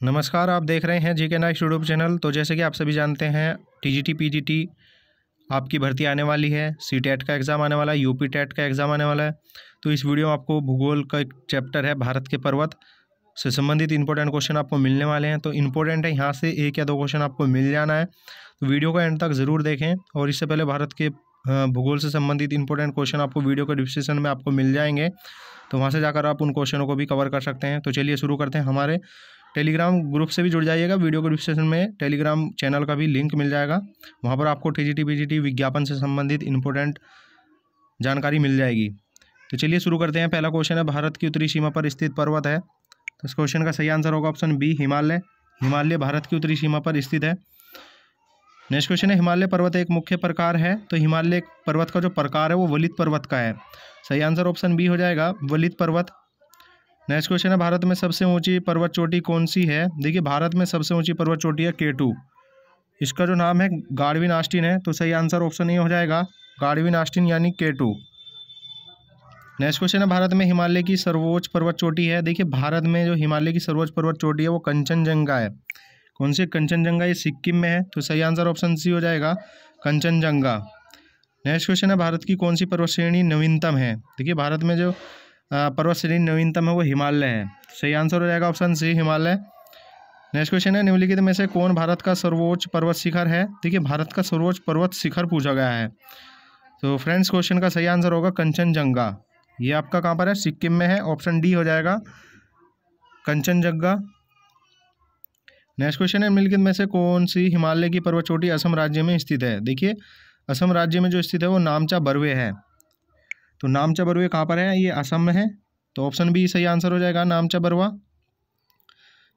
नमस्कार, आप देख रहे हैं जी के नाइक्स यूट्यूब चैनल तो जैसे कि आप सभी जानते हैं टीजीटी पीजीटी आपकी भर्ती आने वाली है। सी टेट का एग्ज़ाम आने वाला है यूपी टेट का एग्ज़ाम आने वाला है। तो इस वीडियो में आपको भूगोल का एक चैप्टर है, भारत के पर्वत से संबंधित इंपॉर्टेंट क्वेश्चन आपको मिलने वाले हैं। तो इंपॉर्टेंट है, यहाँ से एक या दो क्वेश्चन आपको मिल जाना है। तो वीडियो को एंड तक ज़रूर देखें और इससे पहले भारत के भूगोल से संबंधित इंपॉर्टेंट क्वेश्चन आपको वीडियो के डिस्क्रिप्शन में आपको मिल जाएँगे। तो वहाँ से जाकर आप उन क्वेश्चनों को भी कवर कर सकते हैं। तो चलिए शुरू करते हैं हमारे टेलीग्राम ग्रुप से भी जुड़ जाइएगा, वीडियो के डिस्क्रिप्शन में टेलीग्राम चैनल का भी लिंक मिल जाएगा। वहाँ पर आपको टी जी विज्ञापन से संबंधित इंपॉर्टेंट जानकारी मिल जाएगी। तो चलिए शुरू करते हैं। पहला क्वेश्चन है, भारत की उत्तरी सीमा पर स्थित पर्वत है। तो इस क्वेश्चन का सही आंसर होगा ऑप्शन बी, हिमालय। हिमालय भारत की उत्तरी सीमा पर स्थित है। नेक्स्ट क्वेश्चन है, हिमालय पर्वत एक मुख्य प्रकार है। तो हिमालय पर्वत का जो प्रकार है, वो वलित पर्वत का है। सही आंसर ऑप्शन बी हो जाएगा, वलित पर्वत। नेक्स्ट क्वेश्चन है, भारत में सबसे ऊँची पर्वत चोटी कौन सी है? देखिए, भारत में सबसे ऊँची पर्वत चोटी है केटू इसका जो नाम है गार्डविन आस्टिन है तो सही आंसर ऑप्शन ए हो जाएगा। गार्डविन आस्टिन यानी केटू नेक्स्ट क्वेश्चन है, भारत में हिमालय की सर्वोच्च पर्वत चोटी है। देखिए, भारत में जो हिमालय की सर्वोच्च पर्वत चोटी है, वो कंचनजंगा है। कौन सी कंचनजंगा, ये सिक्किम में है तो सही आंसर ऑप्शन सी हो जाएगा, कंचनजंगा। नेक्स्ट क्वेश्चन है, भारत की कौन सी पर्वत श्रेणी नवीनतम है? देखिए, भारत में जो पर्वत श्रेणी नवीनतम है वो हिमालय है। सही आंसर हो जाएगा option C Himalaya. Next question है, निम्नलिखित में से कौन भारत का सर्वोच्च पर्वत शिखर है? देखिए, भारत का सर्वोच्च पर्वत शिखर पूछा गया है। तो फ्रेंड्स क्वेश्चन का सही आंसर होगा कंचनजंगा। ये आपका कहाँ पर है? सिक्किम में है। ऑप्शन डी हो जाएगा कंचनजंगा। नेक्स्ट क्वेश्चन है, निम्नलिखित में से कौन सी हिमालय की पर्वत चोटी असम राज्य में स्थित है? देखिए, असम राज्य में जो स्थित है वो नामचा बरवे है। तो नामचा बरवे कहाँ पर है? ये असम में है। तो ऑप्शन बी सही आंसर हो जाएगा नामचा बरुआ।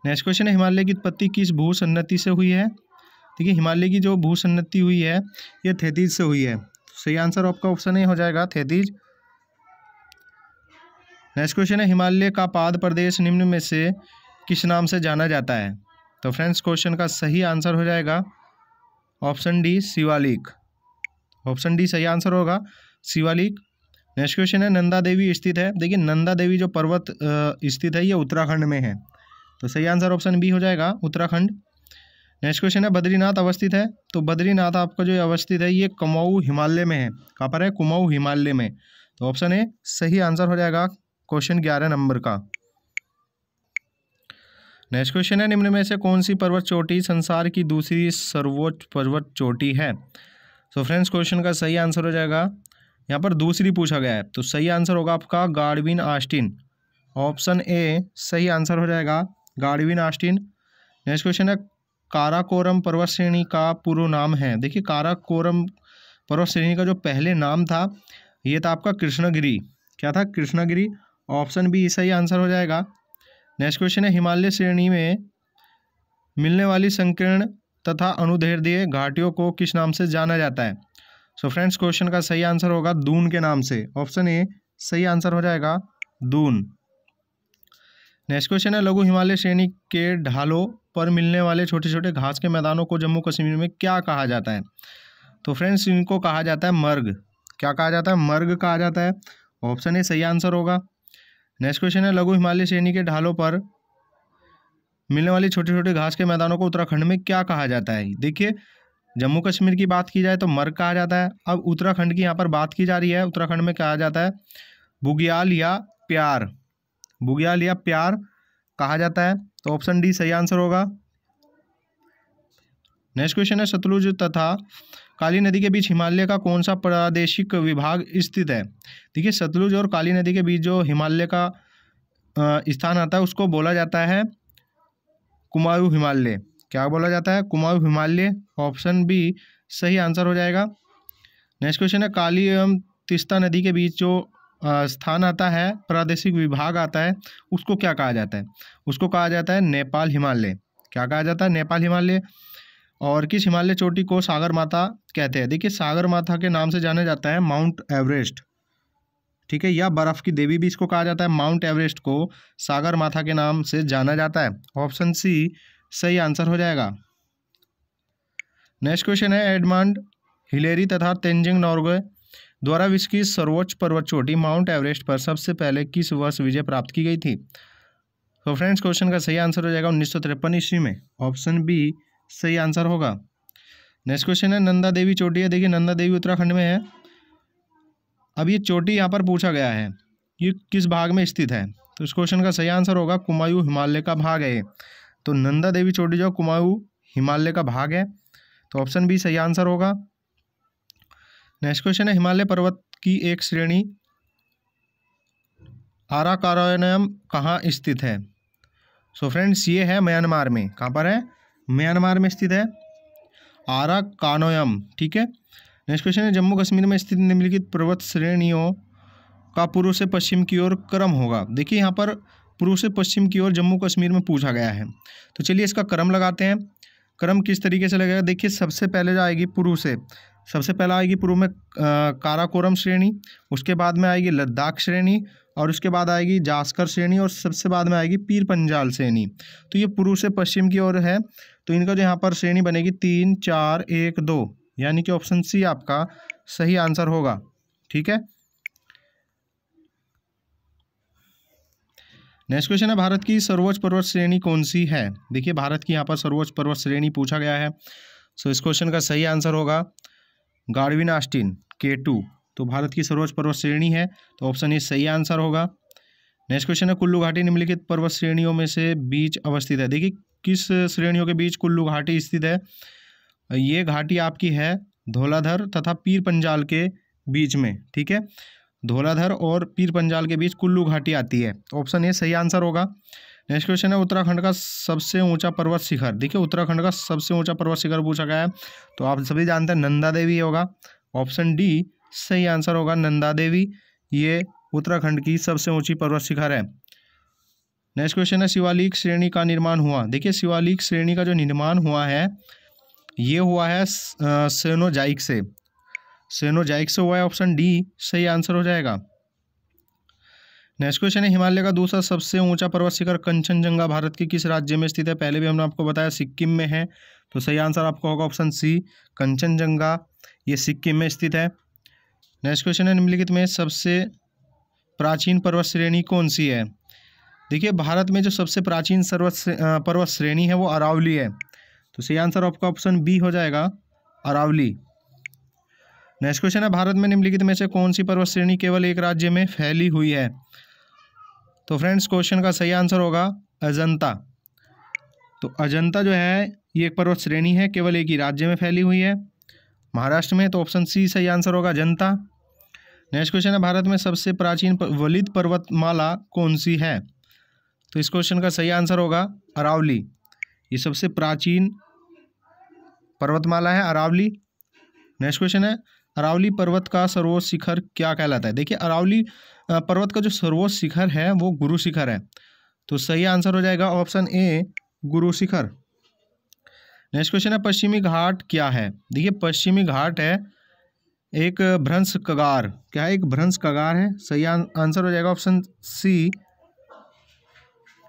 नेक्स्ट क्वेश्चन है, हिमालय की उत्पत्ति किस भू सन्नति से हुई है? देखिए, हिमालय की जो भू सन्नति हुई है, ये थेतीज से हुई है। सही आंसर आपका ऑप्शन ए हो जाएगा, थेतीज। नेक्स्ट क्वेश्चन है, हिमालय का पाद प्रदेश निम्न में से किस नाम से जाना जाता है? तो फ्रेंड्स क्वेश्चन का सही आंसर हो जाएगा option D Shivalik. Option D सही आंसर होगा, शिवालिक। नेक्स्ट क्वेश्चन है, नंदा देवी स्थित है। देखिए, नंदा देवी जो पर्वत स्थित है, ये उत्तराखंड में है। तो सही आंसर ऑप्शन बी हो जाएगा, उत्तराखंड। नेक्स्ट क्वेश्चन है, बद्रीनाथ अवस्थित है। तो बद्रीनाथ आपका जो अवस्थित है, ये कुमाऊ हिमालय में है। कहाँ पर है? कुमाऊ हिमालय में। तो ऑप्शन ए, सही आंसर हो जाएगा, क्वेश्चन ग्यारह नंबर का। नेक्स्ट क्वेश्चन है, निम्न में से कौन सी पर्वत चोटी संसार की दूसरी सर्वोच्च पर्वत चोटी है? सो फ्रेंड्स, क्वेश्चन का सही आंसर हो जाएगा यहाँ पर दूसरी पूछा गया है तो सही आंसर होगा आपका गार्डविन आस्टिन। ऑप्शन ए, सही आंसर हो जाएगा गार्डविन आस्टिन। नेक्स्ट क्वेश्चन है, काराकोरम पर्वत श्रेणी का पूर्व नाम है। देखिए, काराकोरम पर्वत श्रेणी का जो पहले नाम था, ये था आपका कृष्णगिरी। क्या था? कृष्णगिरी। ऑप्शन बी, सही आंसर हो जाएगा। नेक्स्ट क्वेश्चन है, हिमालय श्रेणी में मिलने वाली संकीर्ण तथा अनुदैर्ध्य घाटियों को किस नाम से जाना जाता है? सो फ्रेंड्स क्वेश्चन का सही आंसर होगा दून के नाम से। ऑप्शन ए सही आंसर हो जाएगा दून। नेक्स्ट क्वेश्चन है, लघु हिमालय श्रेणी के ढालों पर मिलने वाले छोटे छोटे घास के मैदानों को जम्मू कश्मीर में क्या कहा जाता है? तो फ्रेंड्स इनको कहा जाता है मर्ग। क्या कहा जाता है? मर्ग कहा जाता है। ऑप्शन ए सही आंसर होगा। नेक्स्ट क्वेश्चन है, लघु हिमालय श्रेणी के ढालों पर मिलने वाली छोटे छोटे घास के मैदानों को उत्तराखंड में क्या कहा जाता है? देखिए जम्मू कश्मीर की बात की जाए तो मर्ग कहा जाता है। अब उत्तराखंड की यहाँ पर बात की जा रही है। उत्तराखंड में कहा जाता है बुगियाल या प्यार। बुगियाल या प्यार कहा जाता है। तो ऑप्शन डी सही आंसर होगा। नेक्स्ट क्वेश्चन है सतलुज तथा काली नदी के बीच हिमालय का कौन सा प्रादेशिक विभाग स्थित है? देखिए सतलुज और काली नदी के बीच जो हिमालय का स्थान आता है, उसको बोला जाता है कुमायू हिमालय। क्या बोला जाता है? कुमायू हिमालय ऑप्शन बी सही आंसर हो जाएगा। नेक्स्ट क्वेश्चन है काली एवं तिस्ता नदी के बीच जो स्थान आता है, प्रादेशिक विभाग आता है, उसको क्या कहा जाता है? उसको कहा जाता है नेपाल हिमालय। क्या कहा जाता है? नेपाल हिमालय। और किस हिमालय चोटी को सागर माता कहते हैं? देखिए, सागर माता के नाम से जाना जाता है माउंट एवरेस्ट। ठीक है, या बर्फ़ की देवी भी इसको कहा जाता है, माउंट एवरेस्ट को सागर माथा के नाम से जाना जाता है। ऑप्शन सी सही आंसर हो जाएगा। नेक्स्ट क्वेश्चन है, एडमांड हिलेरी तथा तेंजिंग नॉर्गे द्वारा विश्व की सर्वोच्च पर्वत चोटी माउंट एवरेस्ट पर सबसे पहले किस वर्ष विजय प्राप्त की गई थी? तो फ्रेंड्स, क्वेश्चन का सही आंसर हो जाएगा उन्नीस सौ तिरपन ईस्वी में। ऑप्शन बी, सही आंसर होगा। नेक्स्ट क्वेश्चन है, नंदा देवी चोटी है। देखिए, नंदा देवी उत्तराखंड में है। अब ये चोटी यहाँ पर पूछा गया है, ये किस भाग में स्थित है? तो इस क्वेश्चन का सही आंसर होगा कुमायूं हिमालय का भाग है तो नंदा देवी चोटी जो कुमायूं हिमालय का भाग है। तो ऑप्शन बी सही आंसर होगा। नेक्स्ट क्वेश्चन है, हिमालय पर्वत की एक श्रेणी। आराकारायनम कहाँ स्थित है? सो फ्रेंड्स ये है म्यांमार में। कहाँ पर है? म्यांमार में स्थित है। आरा कानोयम ठीक है? नेक्स्ट क्वेश्चन है, जम्मू कश्मीर में स्थित निम्नलिखित पर्वत श्रेणियों का पूर्व से पश्चिम की ओर क्रम होगा। देखिए, यहाँ पर पूर्व से पश्चिम की ओर जम्मू कश्मीर में पूछा गया है। तो चलिए इसका क्रम लगाते हैं। क्रम किस तरीके से लगेगा? देखिए, सबसे पहले आएगी पूर्व से। सबसे पहला आएगी पूर्व में काराकोरम श्रेणी, उसके बाद में आएगी लद्दाख श्रेणी, और उसके बाद आएगी जास्कर श्रेणी, और सबसे बाद में आएगी पीर पंजाल श्रेणी। तो ये पूर्व से पश्चिम की ओर है। तो इनका जो यहाँ पर श्रेणी बनेगी, तीन, चार, एक, दो, यानी कि ऑप्शन सी आपका सही आंसर होगा। ठीक है? नेक्स्ट क्वेश्चन है, भारत की सर्वोच्च पर्वत श्रेणी कौन सी है? देखिए, भारत की यहाँ पर सर्वोच्च पर्वत श्रेणी पूछा गया है। सो इस क्वेश्चन का सही आंसर होगा गार्विन आस्टिन के टू तो भारत की सर्वोच्च पर्वत श्रेणी है तो ऑप्शन ए सही आंसर होगा। नेक्स्ट क्वेश्चन है, कुल्लू घाटी निम्नलिखित पर्वत श्रेणियों में से बीच अवस्थित है। देखिए, किस श्रेणियों के बीच कुल्लू घाटी स्थित है? ये घाटी आपकी है धौलाधर तथा पीर पंजाल के बीच में, ठीक है? धौलाधर और पीर पंजाल के बीच कुल्लू घाटी आती है। ऑप्शन ए, सही आंसर होगा। नेक्स्ट क्वेश्चन है, उत्तराखंड का सबसे ऊँचा पर्वत शिखर। देखिए, उत्तराखंड का सबसे ऊँचा पर्वत शिखर पूछा गया है तो आप सभी जानते हैं नंदा देवी होगा। ऑप्शन डी, सही आंसर होगा नंदा देवी। ये उत्तराखंड की सबसे ऊँची पर्वत शिखर है। नेक्स्ट क्वेश्चन है, शिवालिक श्रेणी का निर्माण हुआ। देखिए, शिवालिक श्रेणी का जो निर्माण हुआ है, ये हुआ है सेनोजाइक से। सेनोजाइक से हुआ है ऑप्शन डी सही आंसर हो जाएगा। नेक्स्ट क्वेश्चन है, हिमालय का दूसरा सबसे ऊँचा पर्वत शिखर कंचनजंगा भारत के किस राज्य में स्थित है? पहले भी हमने आपको बताया सिक्किम में है तो सही आंसर आपका होगा ऑप्शन सी कंचनजंगा। ये सिक्किम में स्थित है। नेक्स्ट क्वेश्चन है, निम्नलिखित में सबसे प्राचीन पर्वत श्रेणी कौन सी है? देखिए, भारत में जो सबसे प्राचीन सर्वत पर्वत श्रेणी है, वो अरावली है। तो सही आंसर आपका ऑप्शन बी हो जाएगा, अरावली। नेक्स्ट क्वेश्चन है, भारत में निम्नलिखित में से कौन सी पर्वत श्रेणी केवल एक राज्य में फैली हुई है? तो फ्रेंड्स क्वेश्चन का सही आंसर होगा, अजंता। तो अजंता जो है, ये एक पर्वत श्रेणी है, केवल एक ही राज्य में फैली हुई है। महाराष्ट्र में तो ऑप्शन सी सही आंसर होगा जनता नेक्स्ट क्वेश्चन है, भारत में सबसे प्राचीन वलित पर्वतमाला कौन सी है? तो इस क्वेश्चन का सही आंसर होगा, अरावली। ये सबसे प्राचीन पर्वतमाला है, अरावली। नेक्स्ट क्वेश्चन है अरावली पर्वत का सर्वोच्च शिखर क्या कहलाता है? देखिए, अरावली पर्वत का जो सर्वोच्च शिखर है, वो गुरु शिखर है। तो सही आंसर हो जाएगा option A, Guru Shikhar. Next question है, पश्चिमी घाट क्या है? देखिए, पश्चिमी घाट है एक भ्रंश कगार। क्या है? एक भ्रंश कगार है। सही आंसर हो जाएगा ऑप्शन सी।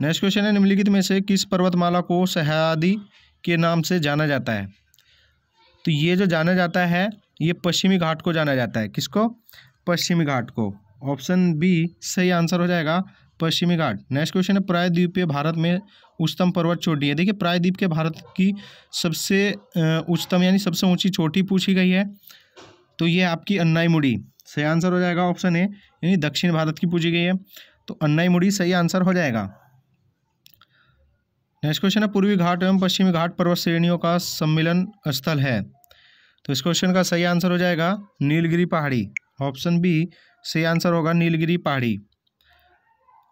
नेक्स्ट क्वेश्चन है, निम्नलिखित में से किस पर्वतमाला को सह्यादी के नाम से जाना जाता है? तो ये जो जाना जाता है ये पश्चिमी घाट को जाना जाता है। किसको? पश्चिमी घाट को। ऑप्शन बी, सही आंसर हो जाएगा पश्चिमी घाट। नेक्स्ट क्वेश्चन है, प्रायद्वीपीय भारत में उच्चतम पर्वत चोटी है। देखिए, प्रायद्वीप के भारत की सबसे उच्चतम यानी सबसे ऊँची चोटी पूछी गई है। तो ये आपकी अन्नाई मुड़ी सही आंसर हो जाएगा ऑप्शन ए, यानी दक्षिण भारत की पूछी गई है। तो अन्नाई मुड़ी सही आंसर हो जाएगा। नेक्स्ट क्वेश्चन है, पूर्वी घाट एवं पश्चिमी घाट पर्वत श्रेणियों का सम्मिलन स्थल है। तो इस क्वेश्चन का सही आंसर हो जाएगा नीलगिरी पहाड़ी। ऑप्शन बी सही आंसर होगा नीलगिरी पहाड़ी।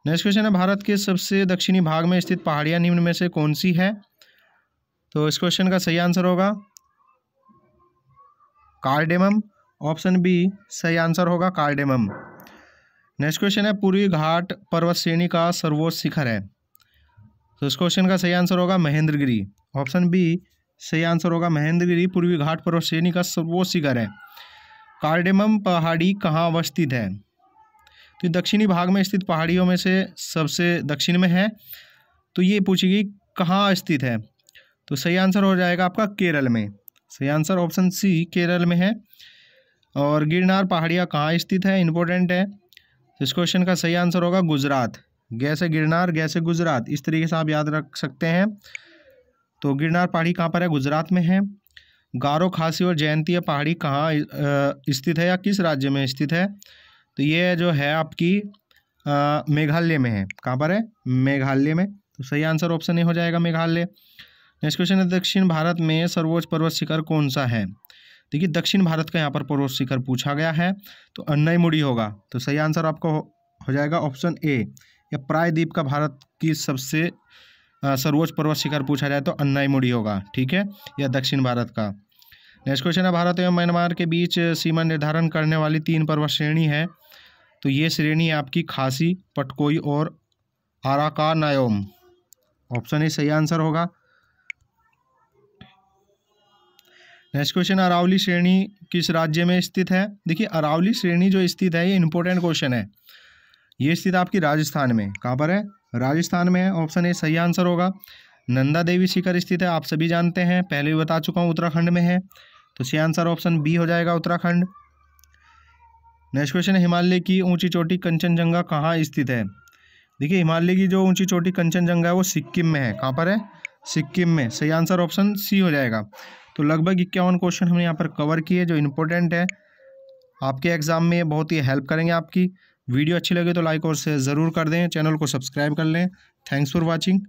नेक्स्ट क्वेश्चन है, भारत के सबसे दक्षिणी भाग में स्थित पहाड़ियाँ निम्न में से कौन सी है? तो इस क्वेश्चन का सही आंसर होगा कार्डेमम। ऑप्शन बी सही आंसर होगा कार्डेमम। नेक्स्ट क्वेश्चन है पूर्वी घाट पर्वत श्रेणी का सर्वोच्च शिखर है। तो इस क्वेश्चन का सही आंसर होगा महेंद्रगिरी। ऑप्शन बी सही आंसर होगा महेंद्रगिरी, पूर्वी घाट पर्वत श्रेणी का सर्वोच्च शिखर है। कार्डेमम पहाड़ी कहाँ अवस्थित है? तो दक्षिणी भाग में स्थित पहाड़ियों में से सबसे दक्षिण में है। तो ये पूछेगी कहाँ स्थित है? तो सही आंसर हो जाएगा आपका केरल में। सही आंसर ऑप्शन सी केरल में है। और गिरनार पहाड़ियाँ कहाँ स्थित है? इंपॉर्टेंट है। इस क्वेश्चन का सही आंसर होगा Gujarat. Gas Girnar, gas Gujarat. इस तरीके से आप याद रख सकते हैं। तो गिरनार पहाड़ी कहाँ पर है? गुजरात में है। गारो, खासी और जयंती पहाड़ी कहाँ स्थित है या किस राज्य में स्थित है? तो ये जो है आपकी मेघालय में है। कहाँ पर है? मेघालय में। तो सही आंसर ऑप्शन ए हो जाएगा मेघालय। नेक्स्ट क्वेश्चन है, दक्षिण भारत में सर्वोच्च पर्वत शिखर कौन सा है? देखिए, दक्षिण भारत का यहाँ पर पर्वत शिखर पूछा गया है तो अन्नई मुड़ी होगा। तो सही आंसर आपको हो जाएगा ऑप्शन ए। या प्रायद्वीप का भारत की सबसे सर्वोच्च पर्वत शिखर पूछा जाए तो अन्नाई मुड़ी होगा, ठीक है? या दक्षिण भारत का। नेक्स्ट क्वेश्चन है, भारत एवं म्यांमार के बीच सीमा निर्धारण करने वाली तीन पर्वत श्रेणी है। तो ये श्रेणी आपकी खासी, पटकोई और आराका नायोम ऑप्शन ए सही आंसर होगा। नेक्स्ट क्वेश्चन अरावली श्रेणी किस राज्य में स्थित है? देखिए, अरावली श्रेणी जो स्थित है, ये इंपॉर्टेंट क्वेश्चन है। ये स्थित आपकी राजस्थान में। कहाँ पर है? राजस्थान में है ऑप्शन ए सही आंसर होगा। नंदा देवी शिखर स्थित है, आप सभी जानते हैं, पहले भी बता चुका हूँ, उत्तराखंड में है। तो सही आंसर ऑप्शन बी हो जाएगा उत्तराखंड। नेक्स्ट क्वेश्चन है, हिमालय की ऊँची चोटी कंचनजंगा कहाँ स्थित है? देखिए, हिमालय की जो ऊँची चोटी कंचनजंगा है, वो सिक्किम में है। कहाँ पर है? सिक्किम में। सही आंसर ऑप्शन सी हो जाएगा। तो लगभग इक्यावन क्वेश्चन हमने यहाँ पर कवर किए, जो इम्पोर्टेंट है। आपके एग्ज़ाम में बहुत ही हेल्प करेंगे आपकी। वीडियो अच्छी लगे तो लाइक और शेयर ज़रूर कर दें। चैनल को सब्सक्राइब कर लें। Thanks for watching